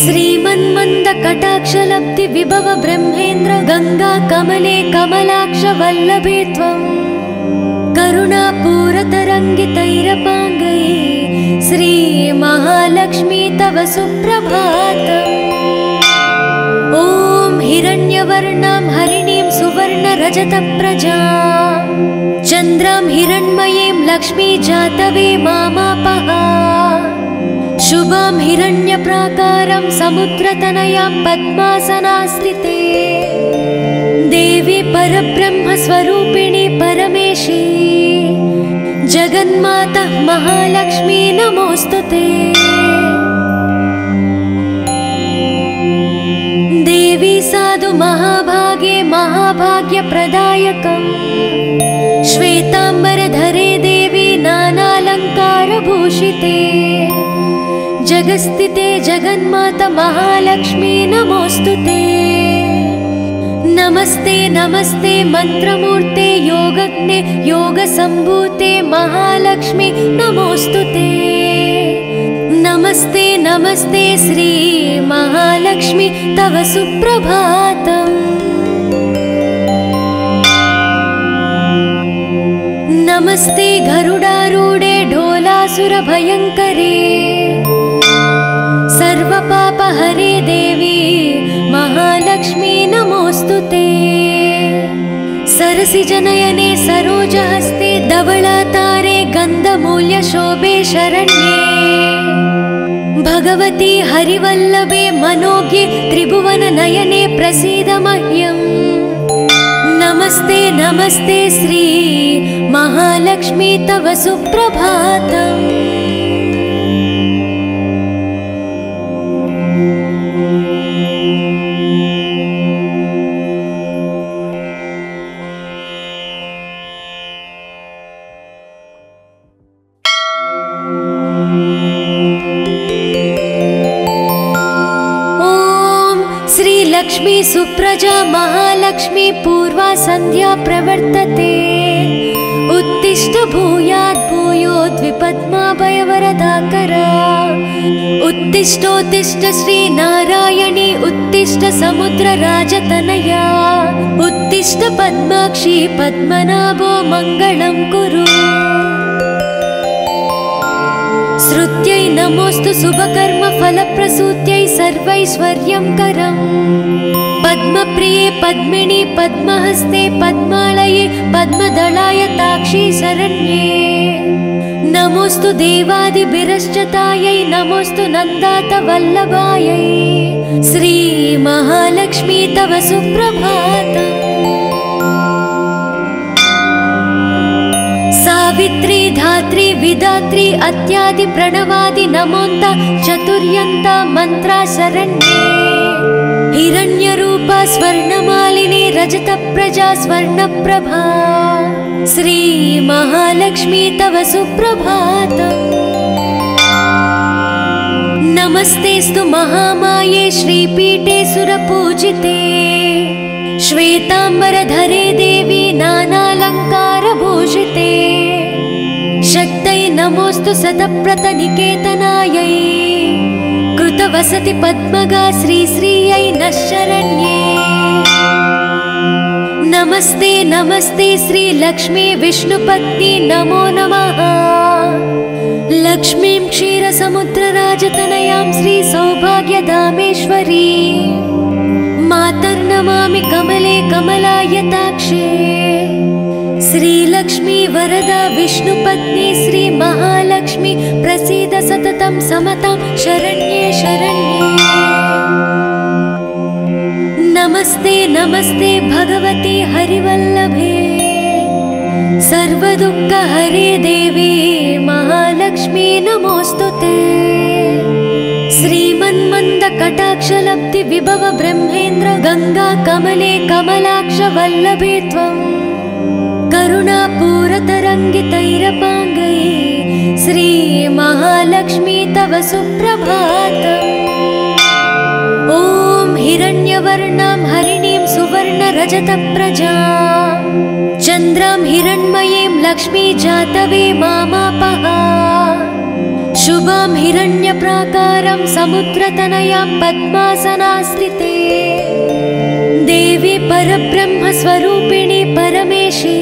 श्रीमन्मन्दकटाक्षलब्धि विभव ब्रह्मेन्द्र गङ्गा कमले कमलाक्ष वल्लभे त्वम् श्रीमहालक्ष्मी तव सुप्रभातम् ॐ हिरण्यवर्णां हरिणीं सुवर्णरजतप्रजा। चन्द्रां हिरण्मयीं लक्ष्मी जातवे मामापः शुभां हिरण्यप्राकारं समुद्रतनयां पद्मासनास्थिते देवी परब्रह्मस्वरूपिणी परमेशी। जगन्माता महालक्ष्मी नमोऽस्तु ते। देवी साधु महाभागे महाभाग्यप्रदायकम् श्वेताम्बरधरे देवी नानालङ्कारभूषिते जगस्थिते जगन्माता महालक्ष्मी नमोऽस्तु ते नमस्ते नमस्ते मन्त्रमूर्ते योगज्ञे योगसम्भूते महालक्ष्मी ते। नमस्ते नमस्ते श्री महालक्ष्मी तव सुप्रभातम्। नमस्ते गरुडारूढे ढोलासुरभयङ्करे सरोजहस्ते धवलातारे गन्धमूल्यशोभे शरण्ये। भगवती हरिवल्लभे मनोज्ञे त्रिभुवननयने प्रसीद मह्यम्। नमस्ते नमस्ते श्री महालक्ष्मी तव सुप्रभातम् सन्ध्या प्रवर्तते। उत्तिष्ठ भूयात् भूयोद्विपद्माभयवरदाकर। उत्तिष्ठोत्तिष्ठ श्रीनारायणी उत्तिष्ठ समुद्रराजतनया। उत्तिष्ठ पद्माक्षी पद्मनाभो मङ्गलं कुरु। श्रुत्यै नमोऽस्तु शुभकर्मफलप्रसूत्यै सर्वैश्वर्यं करम् पद्मप्रिये पद्मिनि पद्महस्ते पद्मालये पद्मदलाय ताक्षी शरण्ये। नमोऽस्तु देवादिभिरश्चतायै नमोऽस्तु नन्दात वल्लभायै श्रीमहालक्ष्मी तव सुप्रभातम् सावित्री धात्री विधात्री अत्यादि प्रणवादि नमोन्त चतुर्यन्त मन्त्रा शरण्ये हिरण्यरूपा स्वर्णमालिनी रजतप्रजा स्वर्णप्रभा। श्रीमहालक्ष्मी तव सुप्रभातम् नमस्तेस्तु महामाये श्रीपीठे सुरपूजिते। श्वेताम्बरधरे देवी नानालङ्कारभूषिते शक्तै नमोऽस्तु सतप्रतनिकेतनायै कृतवसति पद्मगा श्रीश्रियै नः शरण्ये। नमस्ते नमस्ते श्रीलक्ष्मी विष्णुपत्नी नमो नमः। लक्ष्मीं क्षीरसमुद्रराजतनयां श्रीसौभाग्यधामेश्वरी मातर्नमामि कमले कमलायताक्षे श्रीलक्ष्मी वरदा विष्णुपत्नी श्रीमहालक्ष्मी प्रसीद सततं समतां शरण्ये शरण्ये। नमस्ते नमस्ते भगवती हरिवल्लभे। सर्वदुःखहरे देवी महालक्ष्मी नमोऽस्तु ते। श्रीमन्मन्दकटाक्षलब्धि विभव ब्रह्मेन्द्र गङ्गा कमले कमलाक्ष वल्लभे त्वम् करुणापूरतरङ्गितैरपाङ्गै श्रीमहालक्ष्मी तव सुप्रभातम् ॐ हिरण्यवर्णां हरिणीं सुवर्णरजतप्रजा। चन्द्रां हिरण्मयीं लक्ष्मी जातवे मामापः शुभां हिरण्यप्राकारं समुद्रतनयां पद्मासनास्थिते देवी परब्रह्मस्वरूपिणी परमेशी।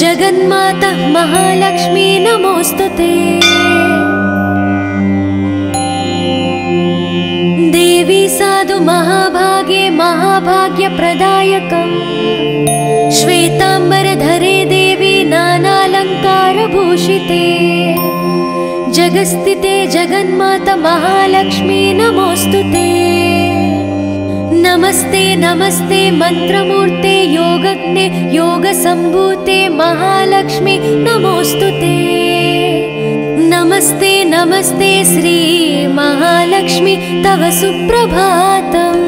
जगन्माता महालक्ष्मी नमोऽस्तु ते। देवी साधु महाभागे महाभाग्यप्रदायकम् श्वेताम्बरधरे देवी नानालङ्कारभूषिते जगस्थिते जगन्माता महालक्ष्मी ते नमस्ते नमस्ते मन्त्रमूर्ते योगज्ञे योगसम्भूते महालक्ष्मी नमोऽस्तु ते। नमस्ते नमस्ते श्री महालक्ष्मी तव सुप्रभातम्।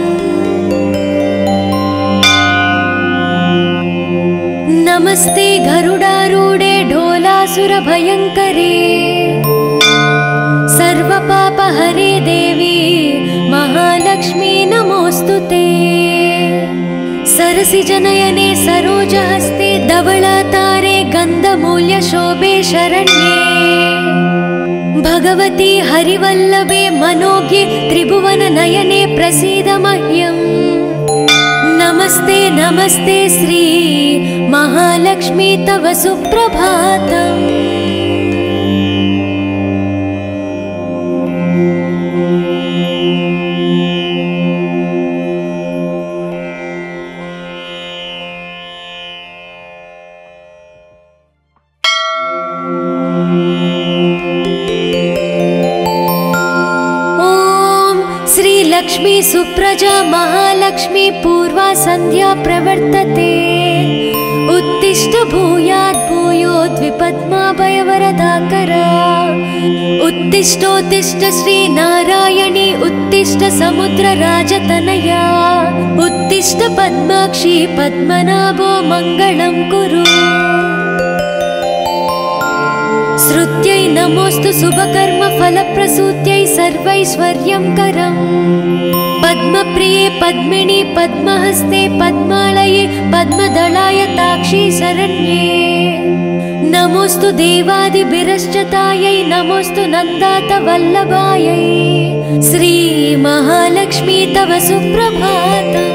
नमस्ते गरुडारूढे ढोलासुरभयङ्करे सरसिजनयने सरोजहस्ते धवळातारे गन्धमूल्यशोभे शरण्ये भगवती हरिवल्लभे मनोज्ञे त्रिभुवननयने प्रसीद मह्यम् नमस्ते नमस्ते श्री महालक्ष्मी तव सुप्रभातम् महालक्ष्मी पूर्वा सन्ध्या प्रवर्तते उत्तिष्ठ भूयात् भूयोद्विपद्माभयवरदाकर। उत्तिष्ठोत्तिष्ठ श्रीनारायणी उत्तिष्ठ समुद्रराजतनया उत्तिष्ठ पद्माक्षी पद्मनाभो मङ्गलं कुरु। श्रुत्यै नमोऽस्तु शुभकर्मफलप्रसूत्यै सर्वैश्वर्यं करम् पद्मप्रिये पद्मिनि पद्महस्ते पद्मालये पद्मदलाय ताक्षी शरण्ये। नमोऽस्तु देवादिभिरश्चतायै नमोऽस्तु नन्दात वल्लभायै श्रीमहालक्ष्मी तव सुप्रभातम्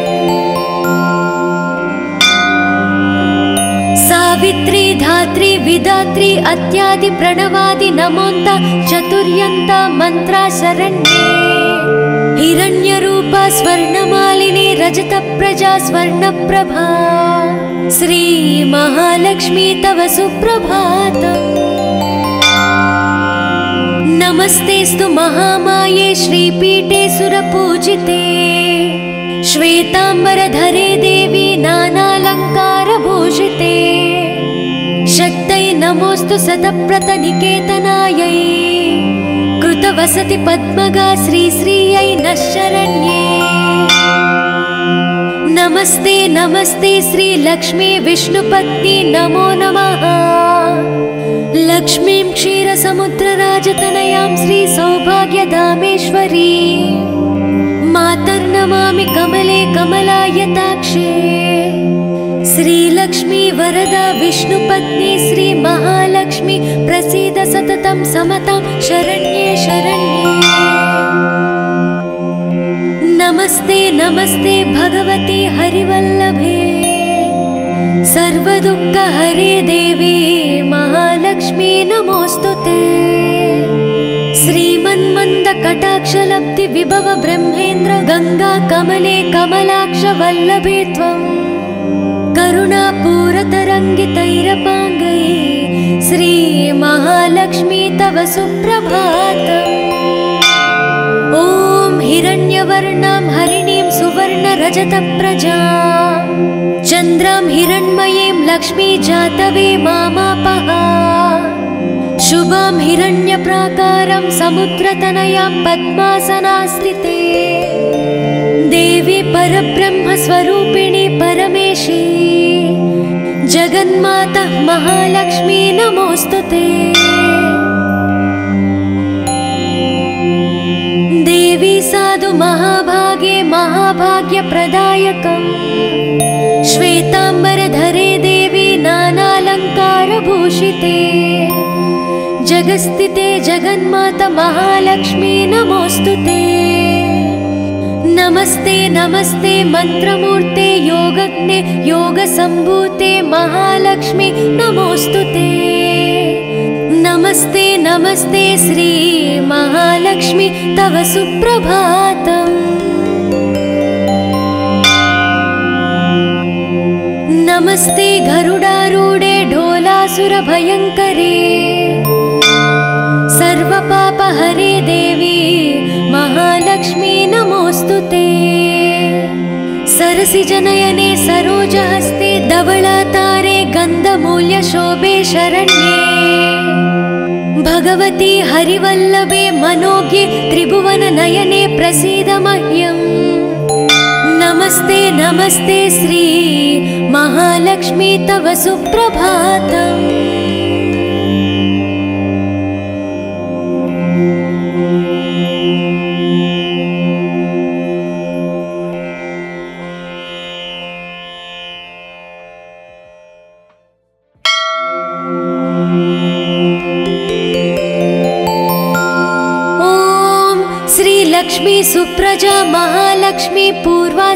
सावित्री धात्री विधात्री अत्यादि प्रणवादि नमोन्त चतुर्यन्ता मन्त्रा शरण्ये हिरण्यरूपा स्वर्णमालिनी रजतप्रजा स्वर्णप्रभा। श्रीमहालक्ष्मी तव सुप्रभातम् नमस्तेऽस्तु महामाये श्रीपीठे सुरपूजिते श्वेताम्बरधरे देवी नानालङ्कारभूषिते शक्तै नमोऽस्तु सतप्रतनिकेतनायै कृतवसति पद्मगा श्रीश्रियै नः शरण्ये नमस्ते नमस्ते श्रीलक्ष्मी विष्णुपत्नी नमो नमः। लक्ष्मीं क्षीरसमुद्रराजतनयां श्रीसौभाग्यधामेश्वरी मातर्नमामि कमले कमलायताक्षे श्रीलक्ष्मी वरदा विष्णुपत्नी श्रीमहालक्ष्मी प्रसीद सततं समतां शरण्ये शरण्ये। नमस्ते नमस्ते भगवती हरिवल्लभे। सर्वदुःखहरे देवी महालक्ष्मी नमोऽस्तु ते। श्रीमन्मन्दकटाक्षलब्धि विभव ब्रह्मेन्द्र गङ्गा कमले कमलाक्ष वल्लभे त्वम् करुणापूरतरङ्गितैरपाङ्गै श्रीमहालक्ष्मी तव सुप्रभातम् ॐ हिरण्यवर्णां हरिणीं सुवर्णरजतप्रजा। चन्द्रां हिरण्मयीं लक्ष्मी जातवे मामापः शुभां हिरण्यप्राकारं समुद्रतनयां पद्मासनास्थिते देवी परब्रह्मस्वरूपिणी परमेशी जगन्माता महालक्ष्मी नमोऽस्तु ते। देवी साधु महाभागे महाभाग्यप्रदायकम्। श्वेताम्बरधरे देवी नानालङ्कारभूषिते। जगस्थिते जगन्माता महालक्ष्मी नमोऽस्तु ते नमस्ते नमस्ते मन्त्रमूर्ते योगज्ञे योगसम्भूते महालक्ष्मी नमोऽस्तु ते। नमस्ते नमस्ते श्री महालक्ष्मी तव सुप्रभातम्। नमस्ते गरुडारूढे ढोलासुरभयङ्करे सरोजहस्ते धवलातारे गन्धमूल्यशोभे शरण्ये। भगवती हरिवल्लभे मनोज्ञे त्रिभुवननयने प्रसीद मह्यम्। नमस्ते नमस्ते श्री महालक्ष्मी तव सुप्रभातम्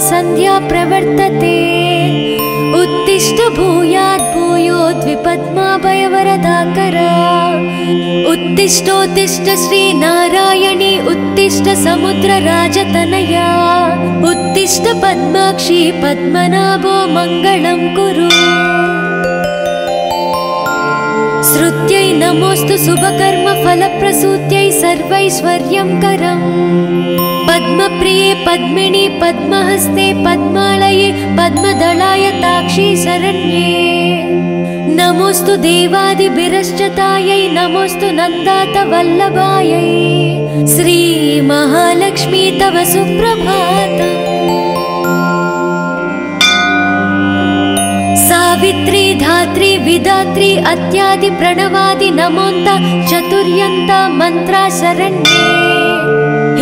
सन्ध्या प्रवर्तते। उत्तिष्ठ भूयात् भूयोद्विपद्माभयवरदाकर उत्तिष्ठोत्तिष्ठ श्रीनारायणी उत्तिष्ठ समुद्रराजतनया उत्तिष्ठ पद्माक्षी पद्मनाभो मङ्गलं कुरु। श्रुत्यै नमोऽस्तु शुभकर्मफलप्रसूत्यै सर्वैश्वर्यं करम् पद्मप्रिये पद्मिनि पद्महस्ते पद्मालये पद्मदलाय ताक्षी शरण्ये। नमोऽस्तु देवादिभिरश्चतायै नमोऽस्तु नन्दात वल्लभायै श्रीमहालक्ष्मी तव सुप्रभातम् सावित्री धात्री विधात्री अत्यादि प्रणवादि नमोन्त चतुर्यन्ता मन्त्रा शरण्ये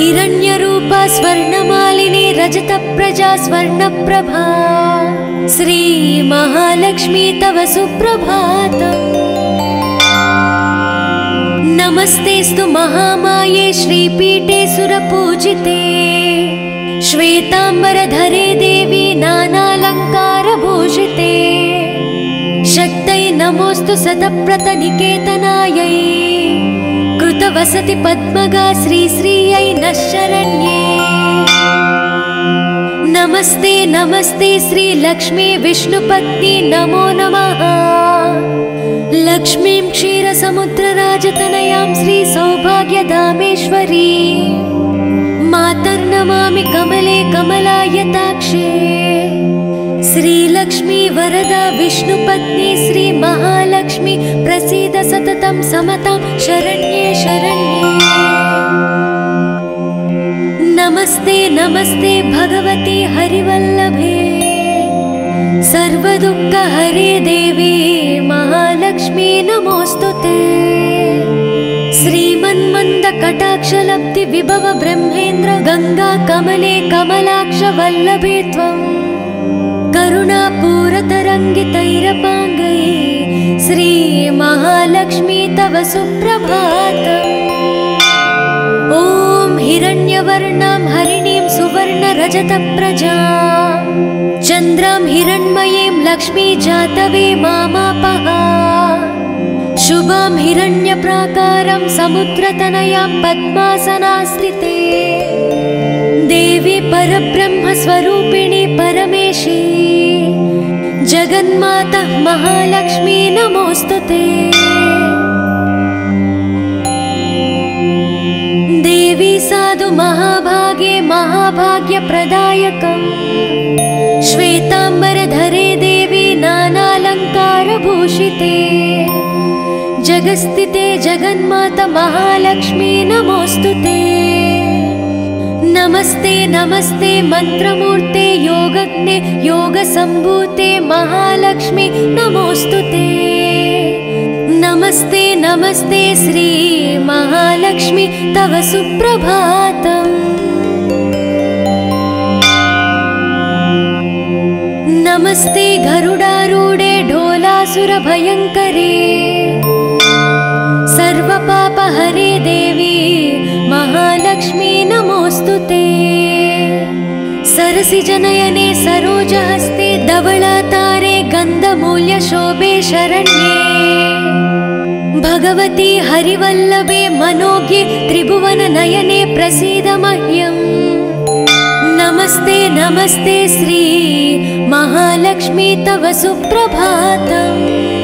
हिरण्यरूपा स्वर्णमालिनी रजतप्रजा स्वर्णप्रभा। श्रीमहालक्ष्मी तव सुप्रभातम् नमस्तेऽस्तु महामाये श्रीपीठे सुरपूजिते श्वेताम्बरधरे देवी नानालङ्कारभूषिते शक्तै नमोऽस्तु सतप्रतनिकेतनायै कृतवसति पद्मगा श्रीश्रियै नः शरण्ये नमस्ते नमस्ते श्रीलक्ष्मी विष्णुपत्नी नमो नमः। लक्ष्मीं क्षीरसमुद्रराजतनयां श्रीसौभाग्यधामेश्वरी मातर्नमामि कमले कमलायताक्षे श्रीलक्ष्मी वरदा विष्णुपत्नी श्रीमहालक्ष्मी प्रसीद सततं समतां शरण्ये शरण्ये। नमस्ते नमस्ते भगवती हरिवल्लभे। सर्वदुःखहरे देवी महालक्ष्मी नमोऽस्तु ते। श्रीमन्मन्दकटाक्षलब्धि विभव ब्रह्मेन्द्र गङ्गा कमले कमलाक्ष वल्लभे त्वम् करुणापूरतरङ्गितैरपाङ्गै श्रीमहालक्ष्मी तव सुप्रभातम् ॐ हिरण्यवर्णां हरिणीं सुवर्णरजतप्रजा। चन्द्रां हिरण्मयीं लक्ष्मी जातवे मामापः शुभां हिरण्यप्राकारं समुद्रतनयां पद्मासनास्थिते देवी परब्रह्मस्वरूपिणी परमेशी। जगन्मातः महालक्ष्मी नमोऽस्तु ते। देवी साधु महाभागे महाभाग्यप्रदायकम् श्वेताम्बरधरे देवी नानालङ्कारभूषिते जगस्थिते जगन्मात महालक्ष्मी नमोऽस्तु ते नमस्ते नमस्ते मन्त्रमूर्ते योगज्ञे योगसम्भूते महालक्ष्मी ते। नमस्ते नमस्ते श्री महालक्ष्मी तव सुप्रभातम्। नमस्ते गरुडारूढे ढोलासुरभयङ्करे सरसिजनयने सरोजहस्ते धवलातारे गन्धमूल्यशोभे शरण्ये। भगवती हरिवल्लभे मनोज्ञे त्रिभुवननयने प्रसीद मह्यम्। नमस्ते नमस्ते श्री महालक्ष्मी तव सुप्रभातम्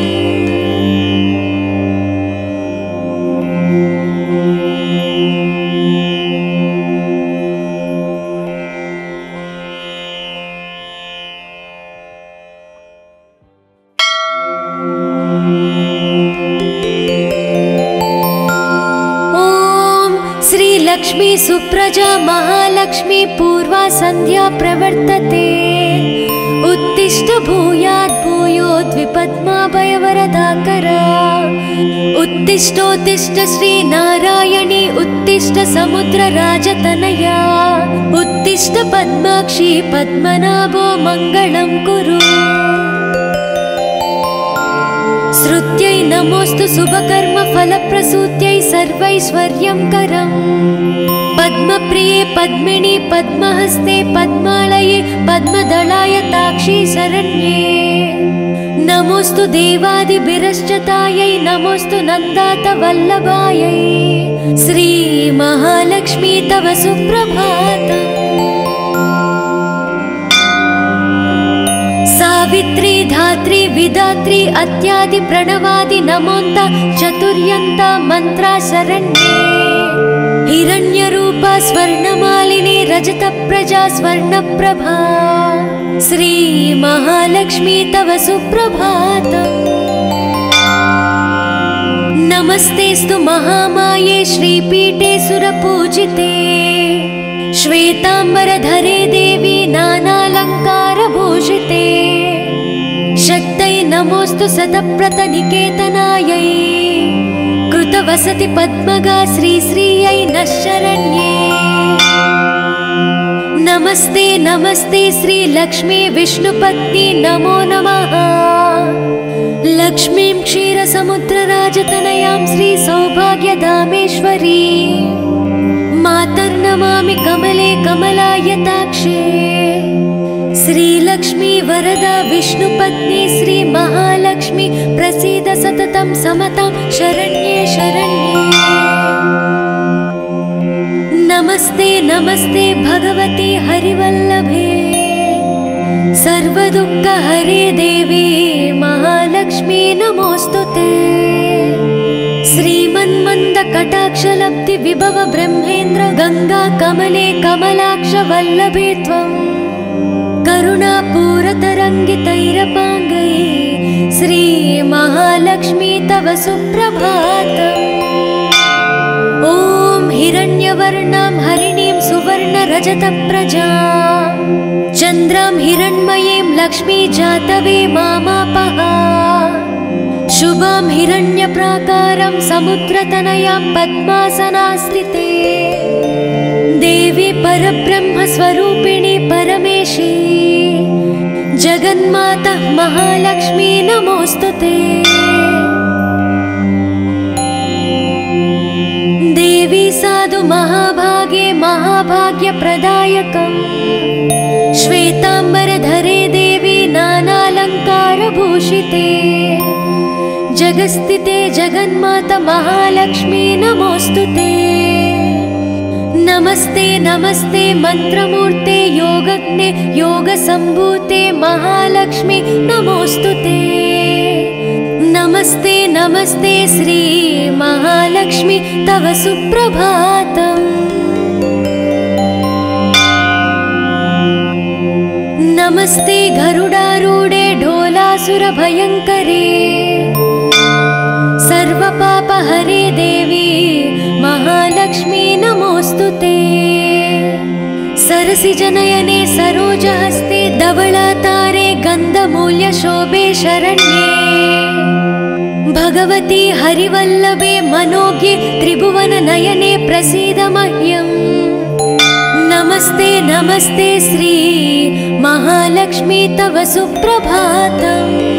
महालक्ष्मी पूर्वा सन्ध्या प्रवर्तते। उत्तिष्ठ भूयात् भूयोद्विपद्माभयवरदाकरा। उत्तिष्ठोत्तिष्ठ श्रीनारायणी उत्तिष्ठ समुद्रराजतनया उत्तिष्ठ पद्माक्षी पद्मनाभो मङ्गलं कुरु। श्रुत्यै नमोऽस्तु शुभकर्मफलप्रसूत्यै सर्वैश्वर्यं करम् पद्मप्रिये पद्मिनि पद्महस्ते पद्मालये पद्मदलाय ताक्षी शरण्ये। नमोऽस्तु देवादिभिरश्चतायै नमोऽस्तु नन्दात वल्लभायै श्रीमहालक्ष्मी तव सुप्रभातम् सावित्री धात्री विधात्री अत्यादि प्रणवादि नमोन्त चतुर्यन्त मन्त्रा शरण्ये हिरण्यरूपा स्वर्णमालिनी रजतप्रजा स्वर्णप्रभा। श्रीमहालक्ष्मी तव सुप्रभातम् नमस्तेऽस्तु महामाये श्रीपीठे सुरपूजिते श्वेताम्बरधरे देवी नानालङ्कारभूषिते। शक्तै नमोऽस्तु सतप्रतनिकेतनायै कृतवसति पद्मगा श्रीश्रियै नः शरण्ये। नमस्ते नमस्ते श्रीलक्ष्मी विष्णुपत्नी नमो नमः। लक्ष्मीं क्षीरसमुद्रराजतनयां श्रीसौभाग्यधामेश्वरी मातर्नमामि कमले कमलायताक्षे श्रीलक्ष्मी वरदा विष्णुपत्नी श्रीमहालक्ष्मी प्रसीद सततं समतां शरण्ये शरण्ये। नमस्ते नमस्ते भगवते हरिवल्लभे। सर्वदुःखहरे देवी महालक्ष्मी नमोऽस्तु ते। श्रीमन्मन्दकटाक्षलब्धि विभव ब्रह्मेन्द्र गङ्गा कमले कमलाक्ष वल्लभे त्वम् श्रीमहालक्ष्मी तव सुप्रभातम् ॐ हिरण्यवर्णां हरिणीं सुवर्णरजतप्रजा। चन्द्रां हिरण्मयीं लक्ष्मी जातवे मामापः शुभां हिरण्यप्राकारं समुद्रतनयां पद्मासनास्थिते देवी परब्रह्मस्वरूपिणी परमेशी। जगन्माता देवी साधु महाभागे महाभाग्यप्रदायकम्। श्वेताम्बरधरे देवी नानालङ्कारभूषिते। जगस्थिते जगन्माता महालक्ष्मी नमोऽस्तु ते नमस्ते नमस्ते मन्त्रमूर्ते योगज्ञे योगसम्भूते महालक्ष्मी नमोऽस्तु ते। नमस्ते नमस्ते श्री महालक्ष्मी तव सुप्रभातम्। नमस्ते गरुडारूढे ढोलासुरभयङ्करे सरोजहस्ते धवलातारे गन्धमूल्यशोभे शरण्ये भगवती हरिवल्लभे मनोज्ञे त्रिभुवननयने प्रसीद मह्यम् नमस्ते नमस्ते श्री महालक्ष्मी तव सुप्रभातम्